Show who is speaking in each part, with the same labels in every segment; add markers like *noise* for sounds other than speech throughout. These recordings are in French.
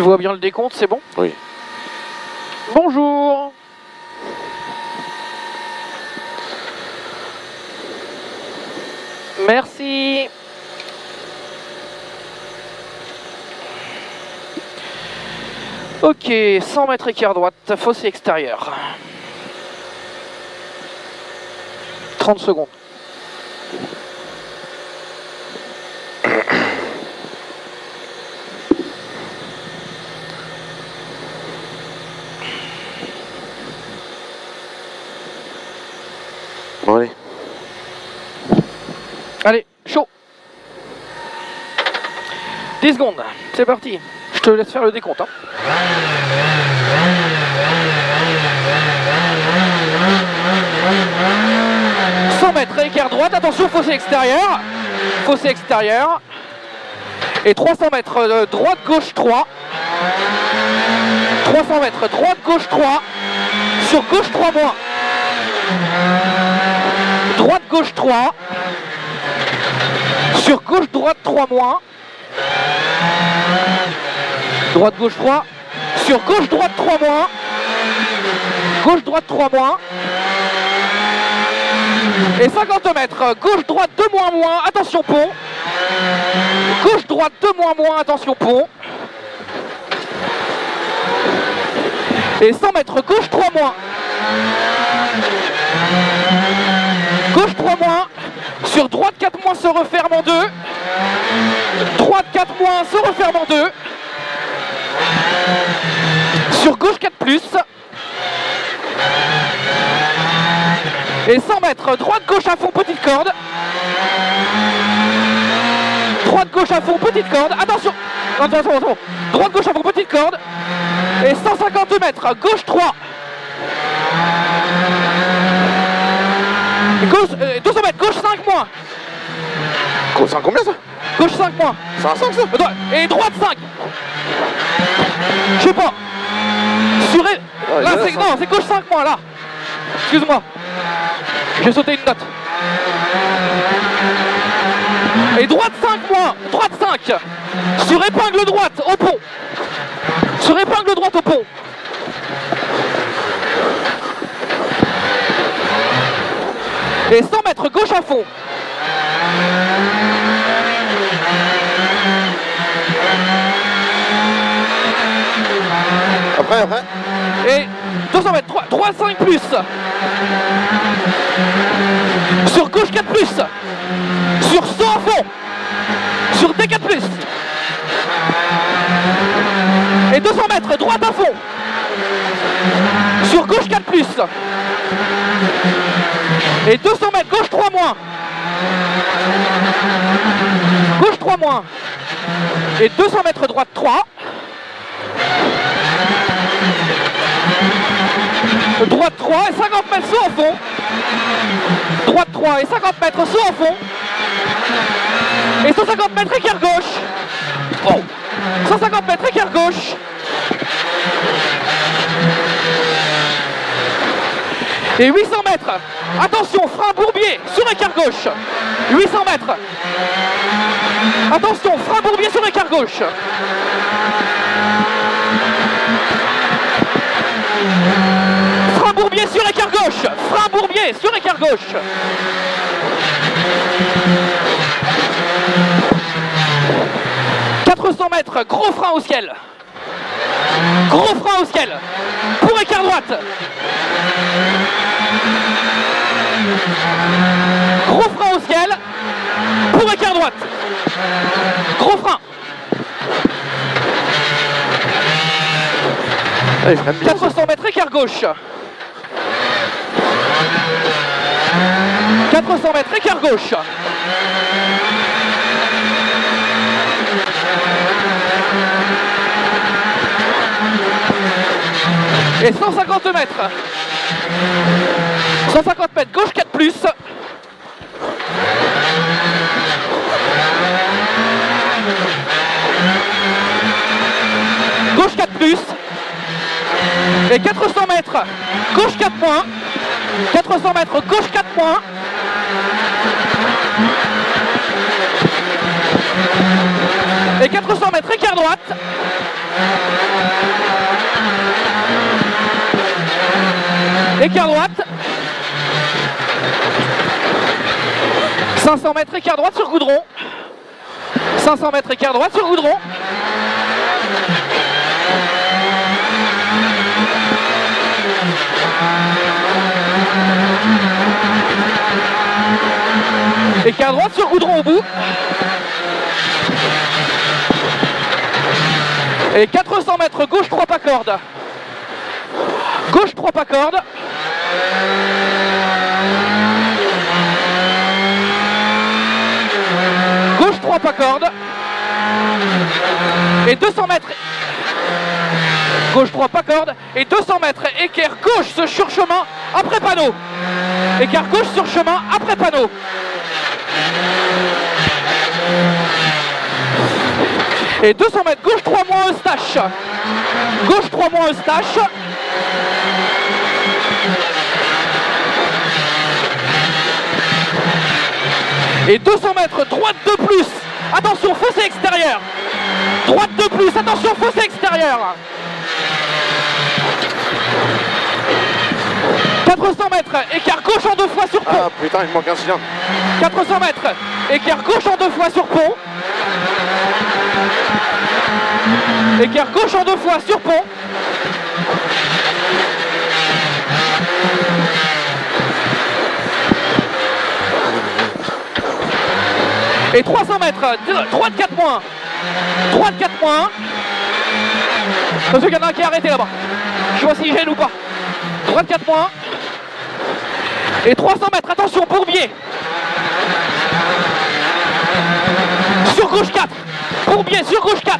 Speaker 1: Tu vois bien le décompte, c'est bon?
Speaker 2: Oui.
Speaker 1: Bonjour Merci Ok, 100 mètres écart droite, fossé extérieur. 30 secondes.
Speaker 2: Bon, allez.
Speaker 1: Allez, chaud 10 secondes, c'est parti. Je te laisse faire le décompte. hein. « 100 mètres, écart droite, attention, fossé extérieur. Fossé extérieur. Et 300 mètres, euh, droite, gauche, 3. 300 mètres, droite, gauche, 3. Sur gauche, 3 moins. Droite, gauche, 3. Sur gauche, droite, 3 moins. Droite, gauche, 3. Sur gauche, droite, 3 moins. Gauche, droite, 3 moins. Et 50 mètres. Gauche, droite, 2 moins, moins. Attention, pont. Gauche, droite, 2 moins, moins. Attention, pont. Et 100 mètres. Gauche, 3 moins. Gauche 3 moins. Sur droite 4 moins se referme en 2. Droite 4 moins se referme en 2. Sur gauche 4 plus. Et 100 mètres, droite gauche à fond, petite corde. Droite gauche à fond, petite corde. Attention attention, attention. Droite gauche à fond, petite corde. Et 150 mètres, gauche 3. Gauche, euh, 200 mètres, gauche 5 moins.
Speaker 2: C'est un combien ça?
Speaker 1: Gauche 5 moins.
Speaker 2: C'est un 5 ça
Speaker 1: Euh, droite- Et droite 5. Je sais pas. Sur
Speaker 2: Ouais,
Speaker 1: là,
Speaker 2: là,
Speaker 1: c'est non, c'est gauche 5 moins là. Excuse-moi. J'ai sauté une note. Et droite 5 moins. Droite 5. Sur épingle droite au pont. Sur épingle droite au pont. Et 100 mètres gauche à fond. Et 200 mètres, 3, 3 5 plus. Sur gauche 4 plus. Sur 100 à fond. Sur D4 plus. Et 200 mètres, droite à fond. Sur gauche 4 plus. Et 200 mètres, gauche 3 moins. Gauche 3 moins. Et 200 mètres, droite 3. Droite 3 et 50 mètres saut en fond. Droite 3 et 50 mètres saut en fond. Et 150 mètres écart gauche. Oh. 150 mètres écart gauche. Et 800 mètres. Attention, frein bourbier sur écart gauche. 800 mètres. Attention, frein bourbier sur écart gauche. Frein bourbier sur écart gauche. Frein bourbier sur écart gauche « 400 mètres, gros frein au ciel Gros frein au ciel Pour écart droite. Gros frein au ciel Pour écart droite. Gros frein.
Speaker 2: Bien.
Speaker 1: 400 mètres écart gauche 400 mètres écart gauche. Et 150 mètres. 150 mètres gauche 4 plus. Gauche 4 plus. Et 400 mètres, gauche 4 points. 400 mètres, gauche 4 points. Et 400 mètres, écart droite. Écart droite. 500 mètres, écart droite sur goudron. 500 mètres, écart droite sur goudron. Écart droite sur goudron au bout. Et 400 mètres gauche 3 pas corde. Gauche 3 pas corde. Gauche 3 pas corde. Et 200 mètres. Gauche 3 pas corde. Et 200 mètres. Équerre gauche sur chemin après panneau. Écart gauche sur chemin après panneau. Et 200 mètres, gauche 3 moins Eustache. Gauche 3 moins Eustache. Et 200 mètres, droite de plus. Attention, fossé extérieur. Droite de plus, attention, fossé extérieur. 400 mètres, écart gauche en deux fois sur pont.
Speaker 2: Ah putain, il manque un cylindre.
Speaker 1: 400 mètres, écart gauche en deux fois sur pont. Écart gauche en deux fois sur pont. Et 300 mètres, droite 4 points. Droite 4 points. Attention, il y en a un qui est arrêté là-bas. Je vois s'il gêne ou pas. Droite 4 points. Et 300 mètres, attention, Bourbier. Sur gauche 4. Bourbier, sur gauche 4.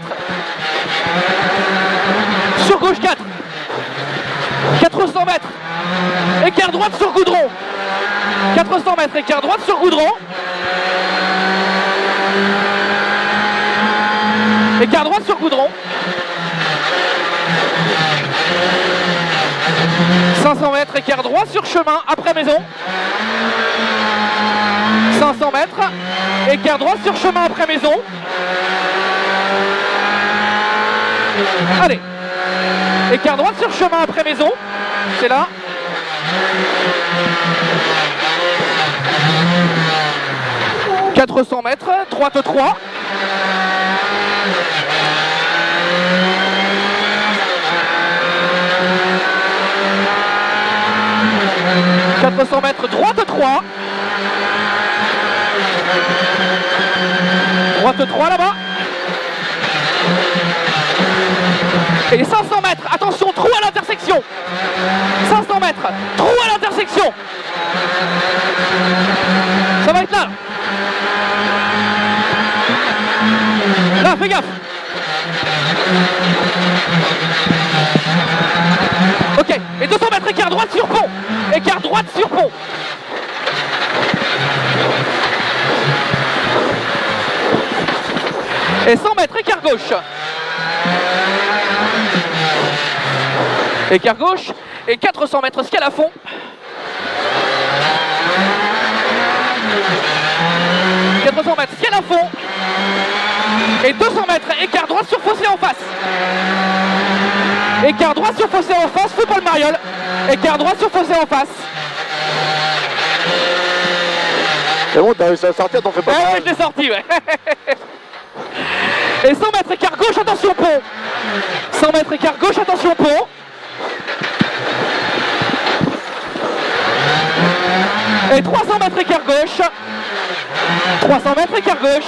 Speaker 1: Sur gauche 4. 400 mètres. Écart droite sur goudron. 400 mètres, écart droite sur goudron. Écart droite sur goudron. 500 mètres, écart droit sur chemin après maison. 500 mètres, écart droit sur chemin après maison. Allez, écart droit sur chemin après maison. C'est là. « 400 mètres, droite 3. 400 mètres, droite 3. Droite 3 là-bas. Et 500 mètres, attention, trou à l'intersection. 500 mètres, trou à l'intersection. Ça va être là. Là, fais gaffe. Ok, et 200 mètres, écart droite sur pont. Écart droite sur pont. Et 100 mètres, écart gauche. Écart gauche. Et 400 mètres, escale à fond. 400 mètres, escale à fond. Et 200 mètres, écart droite sur fossé en face. Écart droit sur fossé en face, fou pour le mariole. Écart droit sur fossé en face.
Speaker 2: C'est bon, t'as réussi à sortir, t'en fais pas
Speaker 1: Ouais,
Speaker 2: mal.
Speaker 1: ouais, je l'ai sorti, ouais. *laughs* Et 100 mètres, écart gauche, attention pont. 100 mètres, écart gauche, attention pont. Et 300 mètres, écart gauche. 300 mètres, écart gauche.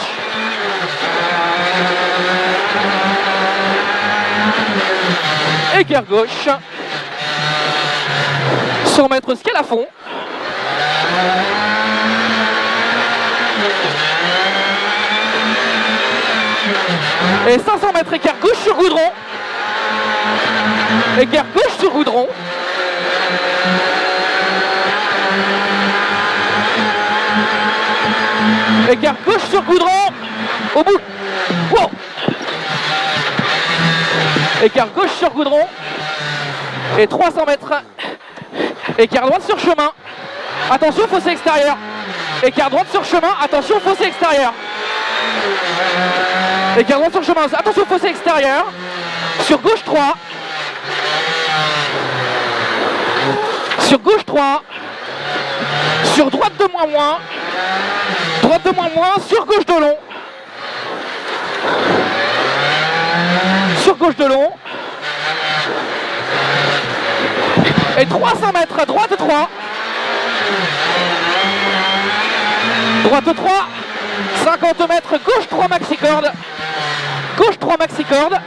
Speaker 1: Écart gauche. 100 mètres, scale à fond. Et 500 mètres écart gauche sur goudron. Écart gauche sur goudron. Écart gauche sur goudron. Au bout. Écart gauche sur goudron. Et 300 mètres. Écart droite sur chemin. Attention, fossé extérieur. Écart droite sur chemin. Attention, fossé extérieur. Écart droite sur chemin. Attention, fossé extérieur. Sur gauche 3. Sur gauche 3. Sur droite de moins moins. Droite de moins moins. Sur gauche de long. Sur gauche de long. Et 300 mètres, droite 3. Droite 3. 50 mètres, gauche 3 maxi corde. Gauche 3 maxi corde.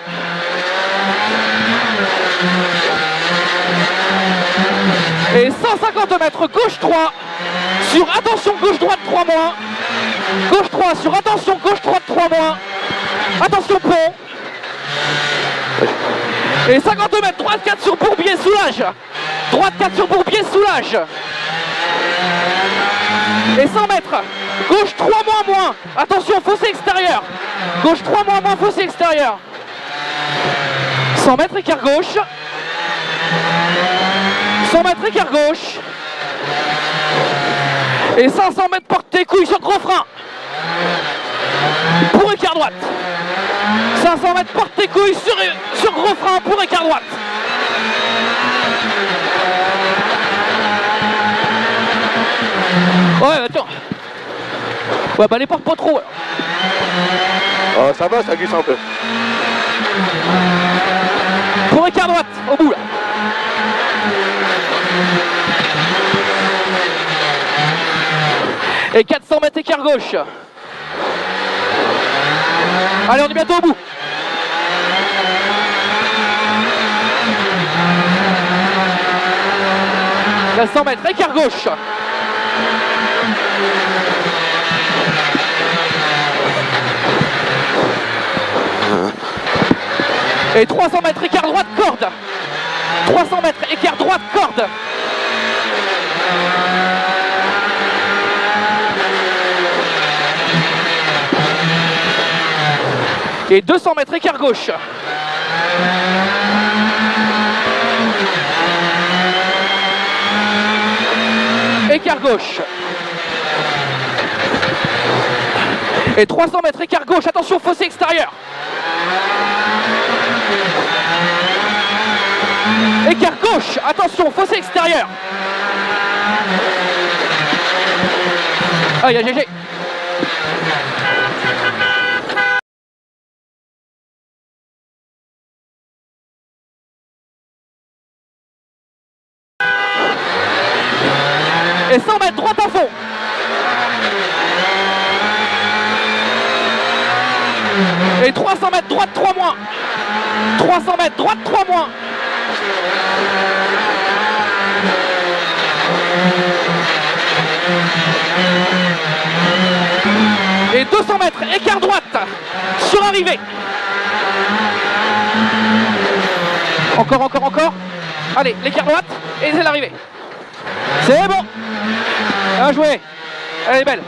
Speaker 1: Et 150 mètres, gauche 3. Sur attention, gauche droite 3 moins. Gauche 3 sur attention, gauche droite 3 moins. Attention pont. Et 52 mètres, droite 4 sur Bourbier, soulage. Droite 4 sur Bourbier, soulage. Et 100 mètres, gauche 3 moins moins. Attention, fossé extérieur. Gauche 3 moins moins, fossé extérieur. 100 mètres, écart gauche. 100 mètres, écart gauche. Et 500 mètres, porte tes couilles sur gros frein. Pour écart droite. 500 mètres, porte tes couilles sur, sur gros frein pour écart droite. Ouais, attends. Ouais, bah les portes pas trop.
Speaker 2: Ah, ça va, ça glisse un peu.
Speaker 1: Pour écart droite, au bout là. Et 400 mètres écart gauche. Allez, on est bientôt au bout. 100 mètres, écart gauche. Et 300 mètres, écart droite, corde. 300 mètres, écart droite, corde. Et 200 mètres, écart gauche. Écart gauche. Et 300 mètres, écart gauche. Attention, fossé extérieur. Écart gauche. Attention, fossé extérieur. Ah, il y a GG. Et 100 mètres, droite à fond. Et 300 mètres, droite 3 moins. 300 mètres, droite 3 moins. Et 200 mètres, écart droite, sur arrivée. Encore, encore, encore. Allez, l'écart droite, et c'est l'arrivée. C'est bon. Bien joué. Elle est belle.